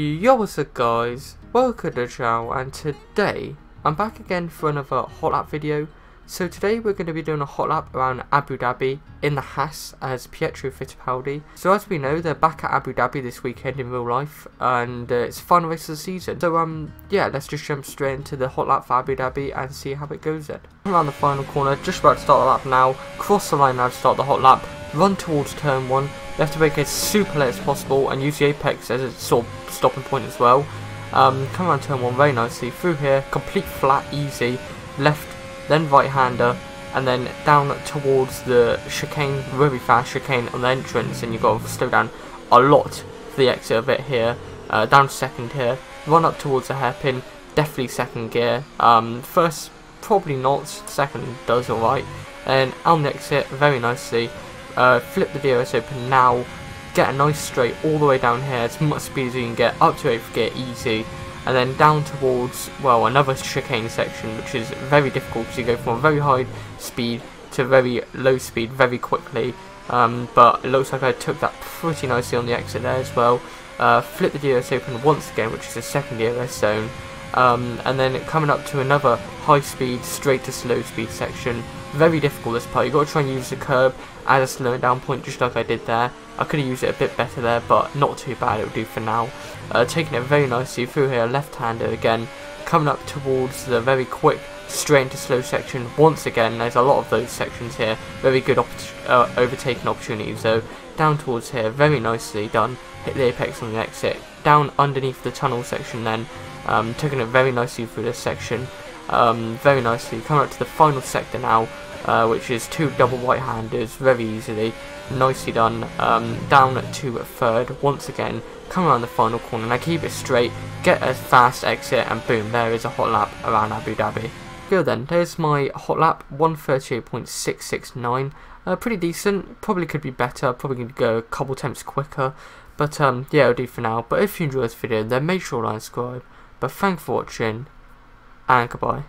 Yo what's up guys, welcome to the channel and today I'm back again for another hot lap video. So today we're going to be doing a hot lap around Abu Dhabi in the Haas as Pietro Fittipaldi. So as we know they're back at Abu Dhabi this weekend in real life and uh, it's the final race of the season. So um yeah let's just jump straight into the hot lap for Abu Dhabi and see how it goes then. Around the final corner, just about to start the lap now, cross the line now to start the hot lap, run towards turn 1, have to make it super late as possible and use the apex as a sort of stopping point as well. Um, come around turn 1 very nicely, through here, complete flat, easy, left, then right hander, and then down towards the chicane, very fast chicane on the entrance, and you've got to slow down a lot for the exit of it here, uh, down to second here, run up towards the hairpin, definitely second gear, um, first probably not, second does alright, and on the exit very nicely, uh, flip the DRS open now, get a nice straight all the way down here, as much speed as you can get, up to 8th gear easy, and then down towards, well, another chicane section, which is very difficult because you go from a very high speed to very low speed very quickly, um, but it looks like I took that pretty nicely on the exit there as well. Uh, flip the DRS open once again, which is the second DRS zone, um, and then coming up to another high speed, straight to slow speed section, very difficult this part. You've got to try and use the curb as a slowing down point just like I did there. I could have used it a bit better there but not too bad, it'll do for now. Uh, taking it very nicely through here, left-hander again, coming up towards the very quick straight into slow section once again. There's a lot of those sections here. Very good uh, overtaking opportunities so down towards here very nicely done. Hit the apex on the exit. Down underneath the tunnel section then um, taking it very nicely through this section um, very nicely. Coming up to the final sector now, uh, which is two double right-handers, very easily. Nicely done. Um, down to third, once again, come around the final corner, and I keep it straight, get a fast exit, and boom, there is a hot lap around Abu Dhabi. Good then, there's my hot lap, 138.669. Uh, pretty decent, probably could be better, probably to go a couple attempts quicker, but um, yeah, it'll do for now. But if you enjoyed this video, then make sure to subscribe. But thank for watching, and goodbye.